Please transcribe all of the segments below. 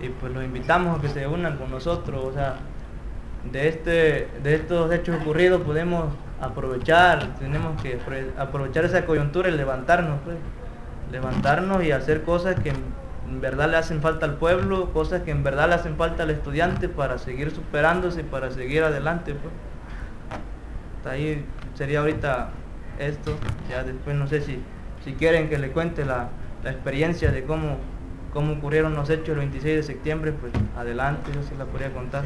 y pues los invitamos a que se unan con nosotros, o sea, de, este, de estos hechos ocurridos podemos aprovechar, tenemos que aprovechar esa coyuntura y levantarnos, pues, levantarnos y hacer cosas que en verdad le hacen falta al pueblo, cosas que en verdad le hacen falta al estudiante para seguir superándose, para seguir adelante. Pues. ahí sería ahorita esto, ya después no sé si, si quieren que le cuente la, la experiencia de cómo, cómo ocurrieron los hechos el 26 de septiembre, pues adelante, yo se la podría contar.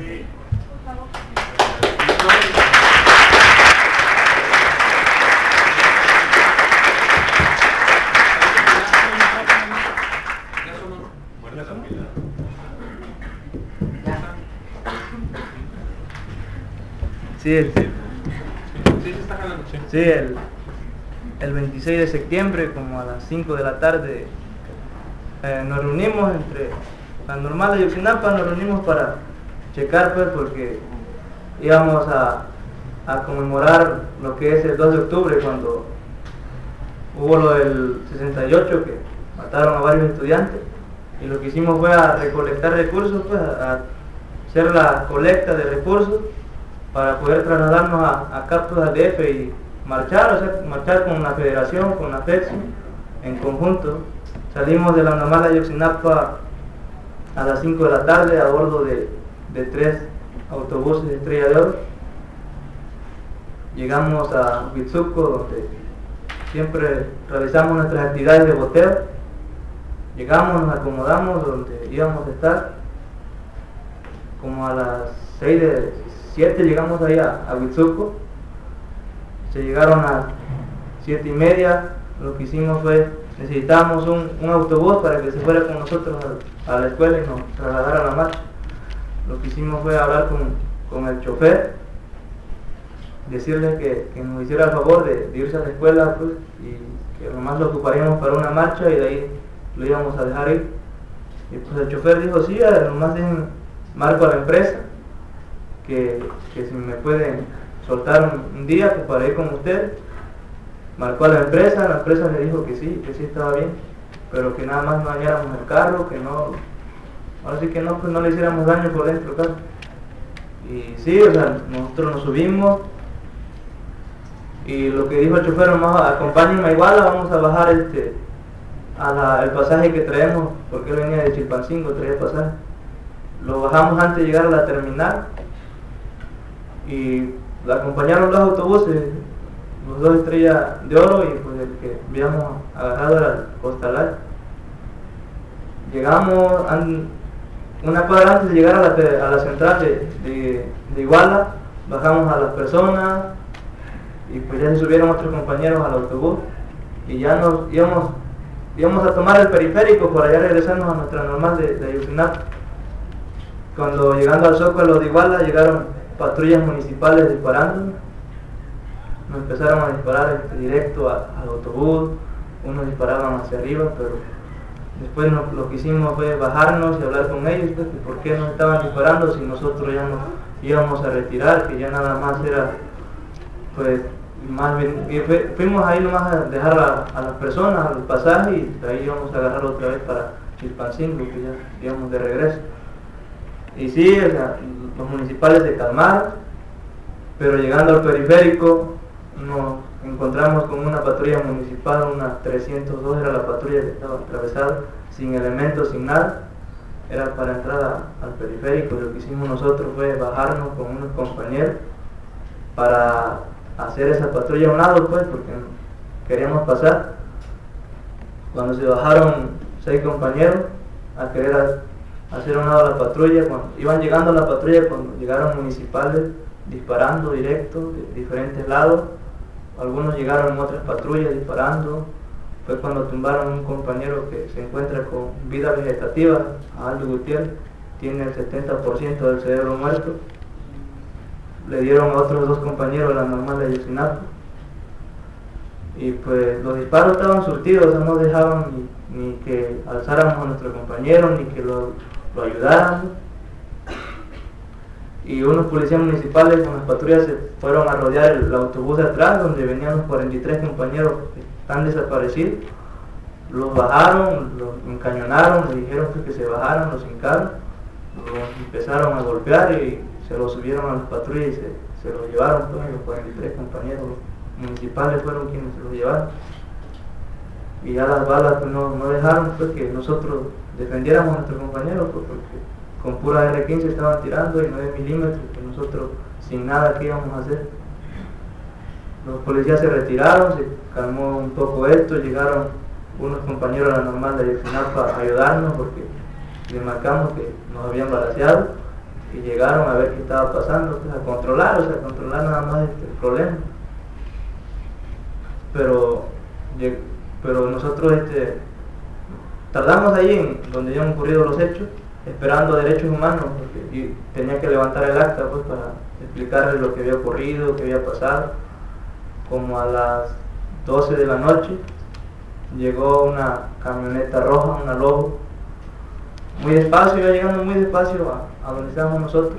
Sí, el, sí, el, el 26 de septiembre, como a las 5 de la tarde, eh, nos reunimos entre la normal de Yoxinapa, nos reunimos para checar, pues, porque íbamos a, a conmemorar lo que es el 2 de octubre, cuando hubo lo del 68, que mataron a varios estudiantes, y lo que hicimos fue a recolectar recursos, pues, a hacer la colecta de recursos para poder trasladarnos a, a Captura DF y marchar, o sea, marchar con la federación, con la FEXI, en conjunto. Salimos de la Namala de Yoxinapa a las 5 de la tarde a bordo de, de tres autobuses de Estrella de Oro. Llegamos a Huitzuco, donde siempre realizamos nuestras actividades de boteo. Llegamos, nos acomodamos donde íbamos a estar. Como a las 6 de 7 llegamos ahí a, a Huitzuco. Se llegaron a 7 y media. Lo que hicimos fue, necesitábamos un, un autobús para que se fuera con nosotros a, la escuela y nos trasladara a la marcha. Lo que hicimos fue hablar con, con el chofer, decirle que, que, nos hiciera el favor de, irse a la escuela pues, y que nomás lo ocuparíamos para una marcha y de ahí lo íbamos a dejar ir. Y pues el chofer dijo, sí, nomás dejen marco a la empresa que, que si me pueden soltar un, día pues, para ir con usted. Marcó a la empresa, la empresa le dijo que sí, que sí estaba bien, pero que nada más no dañáramos el carro, que no, ahora sí que no, pues no le hiciéramos daño por dentro, claro. Y sí, o sea, nosotros nos subimos y lo que dijo el chofer, nomás acompáñenme a Iguala, vamos a bajar este, a la, el pasaje que traemos, porque él venía de Chilpancingo, traía pasaje. Lo bajamos antes de llegar a la terminal y la acompañaron dos autobuses, los dos estrellas de oro y pues el que habíamos agarrado era el Costalay. Llegamos una cuadra antes de llegar a la, a la central de, de, de, Iguala, bajamos a las personas y pues ya se subieron otros compañeros al autobús y ya nos íbamos, íbamos a tomar el periférico para ya regresarnos a nuestra normal de, de. Cuando llegando al Zócalo de Iguala llegaron patrullas municipales disparando, nos empezaron a disparar este, directo al autobús, unos disparaban hacia arriba, pero después lo que hicimos fue bajarnos y hablar con ellos, pues, por qué nos estaban disparando si nosotros ya nos íbamos a retirar, que ya nada más era, pues, más bien, fuimos ahí nomás a dejar a, las personas al pasaje y ahí íbamos a agarrar otra vez para Chilpancingo, que ya íbamos de regreso. Y sí, los municipales se calmaron, pero llegando al periférico nos encontramos con una patrulla municipal, una 302 era la patrulla que estaba atravesada, sin elementos, sin nada, era para entrar al periférico. Lo que hicimos nosotros fue bajarnos con unos compañeros para hacer esa patrulla a un lado, pues, porque queríamos pasar. Cuando se bajaron seis compañeros a querer hacer un lado la patrulla, cuando iban llegando a la patrulla, cuando llegaron municipales disparando directo de diferentes lados, algunos llegaron otras patrullas disparando, fue cuando tumbaron un compañero que se encuentra con vida vegetativa, Aldo Gutiérrez, tiene el 70% del cerebro muerto, le dieron a otros dos compañeros la normal de Yosinato, y pues los disparos estaban surtidos, no dejaban ni, ni que alzáramos a nuestro compañero, ni que lo lo ayudaran. Y unos policías municipales con las patrullas se fueron a rodear el, autobús de atrás, donde venían los 43 compañeros que están desaparecidos. los bajaron, los encañonaron, le dijeron que se bajaran, los hincaron, los empezaron a golpear y se los subieron a las patrullas y se, los llevaron, pues, los 43 compañeros municipales fueron quienes se los llevaron. Y ya las balas pues, no, dejaron pues, que nosotros defendiéramos a nuestros compañeros, pues, porque con pura R15 estaban tirando y 9 milímetros, que nosotros sin nada que íbamos a hacer. Los policías se retiraron, se calmó un poco esto, llegaron unos compañeros de la normal de para ayudarnos porque le marcamos que nos habían balaseado y llegaron a ver qué estaba pasando, pues, a controlar, o sea, a controlar nada más este problema. Pero, pero nosotros este, tardamos ahí en donde habían ocurrido los hechos, esperando derechos humanos, porque tenía que levantar el acta pues, para explicarles lo que había ocurrido, qué había pasado. Como a las 12 de la noche llegó una camioneta roja, una lobo, muy despacio, iba llegando muy despacio a, donde estábamos nosotros.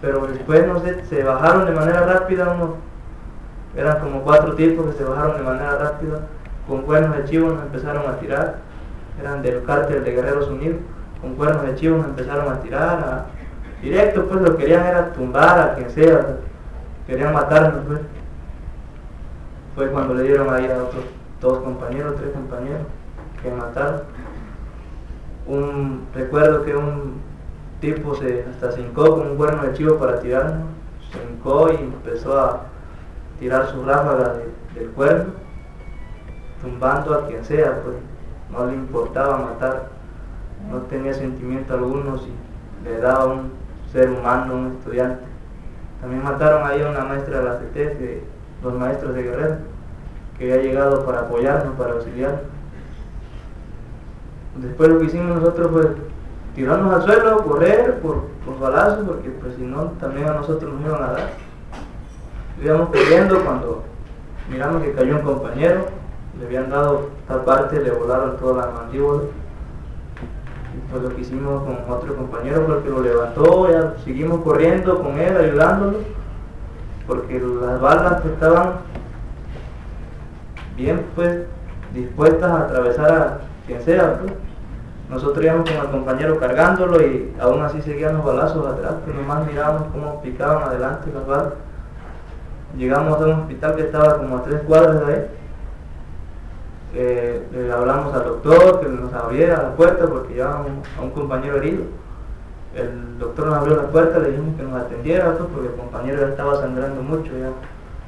Pero después, no sé, se bajaron de manera rápida, unos, eran como cuatro tipos que se bajaron de manera rápida, con cuernos de chivo nos empezaron a tirar, eran del cártel de Guerreros Unidos, con cuernos de chivo nos empezaron a tirar, directo pues lo que querían era tumbar a quien sea, querían matarnos pues. Fue cuando le dieron ahí a otros dos compañeros, tres compañeros que mataron. Un, recuerdo que un tipo se hasta se hincó con un cuerno de chivo para tirarnos, se hincó y empezó a tirar su ráfaga del cuerno, tumbando a quien sea, pues no le importaba matar, no tenía sentimiento alguno si le daba un ser humano, un estudiante. También mataron ahí a una maestra de la CT, los maestros de Guerrero que había llegado para apoyarnos, para auxiliar. Después lo que hicimos nosotros fue tirarnos al suelo, correr por, por balazos, porque pues si no también a nosotros nos iban a dar. Íbamos corriendo cuando miramos que cayó un compañero, le habían dado tal parte, le volaron todas las mandíbulas. Pues lo que hicimos con otro compañero fue que lo levantó, ya seguimos corriendo con él, ayudándolo, porque las balas estaban bien pues dispuestas a atravesar a quien sea. Pues. Nosotros íbamos con el compañero cargándolo y aún así seguían los balazos atrás, pues, nomás mirábamos cómo picaban adelante las balas. Llegamos a un hospital que estaba como a tres cuadras de ahí. Eh, le hablamos al doctor que nos abriera la puerta porque llevábamos a un compañero herido. El doctor nos abrió la puerta, le dijimos que nos atendiera porque el compañero ya estaba sangrando mucho. Ya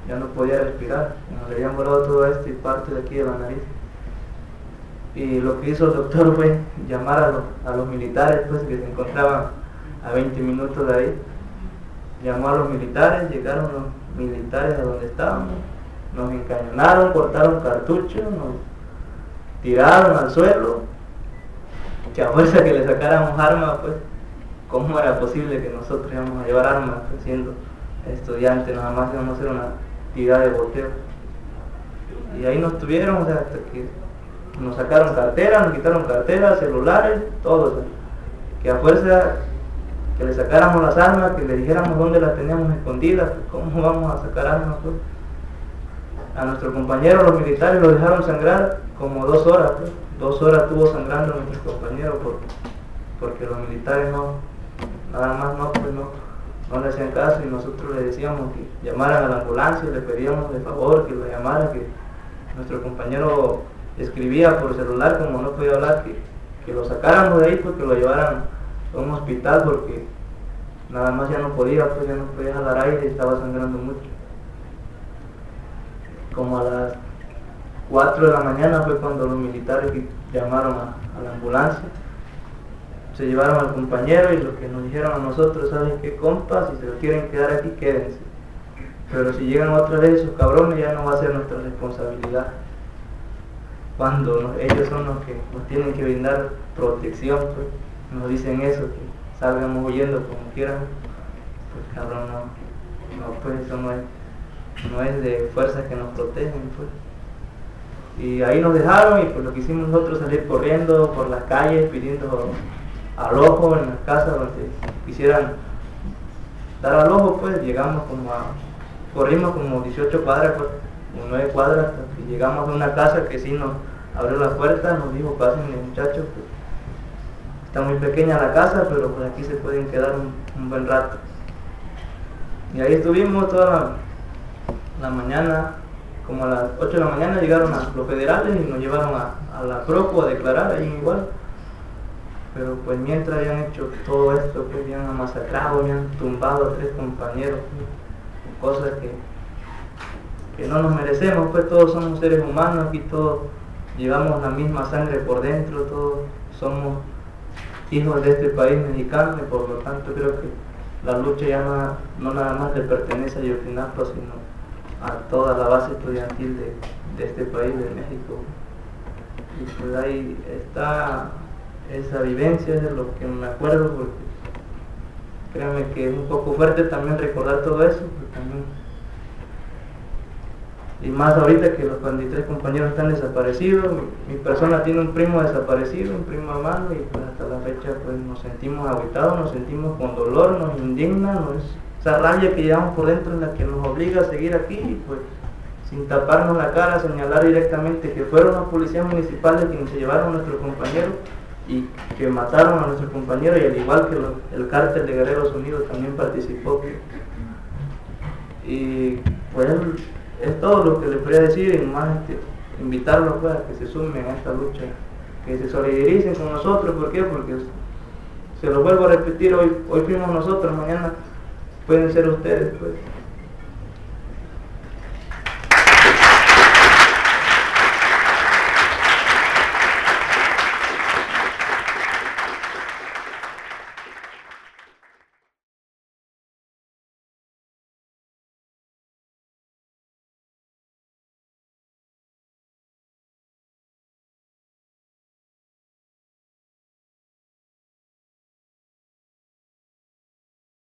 ya no podía respirar, nos habían volado todo esto y parte de aquí de la nariz. Y lo que hizo el doctor fue llamar a los, militares pues, que se encontraban a 20 minutos de ahí. Llamó a los militares, llegaron los militares a donde estábamos, nos encañonaron, cortaron cartuchos, tiraron al suelo, que a fuerza que le sacáramos armas, pues, ¿cómo era posible que nosotros íbamos a llevar armas pues, siendo estudiantes? Nada más íbamos a hacer una actividad de boteo. Y ahí nos tuvieron, hasta que nos sacaron carteras, nos quitaron carteras, celulares, todo. que a fuerza que le sacáramos las armas, que le dijéramos dónde las teníamos escondidas, cómo vamos a sacar armas. Pues. A nuestro compañero, los militares, lo dejaron sangrar como dos horas. Pues. Dos horas tuvo sangrando nuestro compañero porque, porque los militares no, nada más no, pues no no le hacían caso y nosotros le decíamos que llamaran a la ambulancia, le pedíamos de favor que lo llamara, que nuestro compañero escribía por celular como no podía hablar, que, lo sacáramos de ahí porque pues, lo llevaran a un hospital porque nada más ya no podía, pues ya no podía jalar aire, estaba sangrando mucho. Como a las 4 de la mañana fue cuando los militares llamaron a la ambulancia se llevaron al compañero y lo que nos dijeron a nosotros, ¿saben qué compas? Si se lo quieren quedar aquí, quédense. Pero si llegan otra vez esos cabrones ya no va a ser nuestra responsabilidad. Cuando ellos son los que nos tienen que brindar protección, pues, nos dicen eso, que salgamos huyendo como quieran, pues cabrón, no, no pues eso no es, no es de fuerzas que nos protegen, pues. Y ahí nos dejaron y pues lo que hicimos nosotros salir corriendo por las calles pidiendo al ojo en las casas donde quisieran dar al ojo, pues llegamos como a, corrimos como 18 cuadras, pues, como 9 cuadras, hasta que llegamos a una casa que sí nos, abrió la puerta, nos dijo, pasen muchachos, pues, está muy pequeña la casa, pero pues aquí se pueden quedar un, buen rato. Y ahí estuvimos toda mañana, como a las 8 de la mañana llegaron los federales y nos llevaron a, la Proco a declarar ahí igual. Pero pues mientras habían hecho todo esto, pues habían masacrado, habían tumbado a tres compañeros, pues, cosas que, que no nos merecemos, pues todos somos seres humanos, aquí todos llevamos la misma sangre por dentro, todos somos hijos de este país mexicano y por lo tanto creo que la lucha ya no, nada más le pertenece a Yotinapa, sino a toda la base estudiantil de, este país, de México. Y pues ahí está esa vivencia, es de lo que me acuerdo, porque créanme que es un poco fuerte también recordar todo eso, también y más ahorita que los 23 compañeros están desaparecidos, mi, persona tiene un primo desaparecido, un primo amado, y pues hasta la fecha pues nos sentimos aguitados, nos sentimos con dolor, nos indigna, nos, esa rabia que llevamos por dentro en la que nos obliga a seguir aquí, y pues sin taparnos la cara, señalar directamente que fueron los policías municipales quienes se llevaron a nuestros compañeros y que mataron a nuestros compañeros y al igual que el cártel de Guerreros Unidos también participó. Y pues es todo lo que les podría decir y más este, invitarlos pues, a que se sumen a esta lucha, que se solidaricen con nosotros, ¿por qué? Porque se lo vuelvo a repetir, hoy, hoy fuimos nosotros, mañana pueden ser ustedes pues.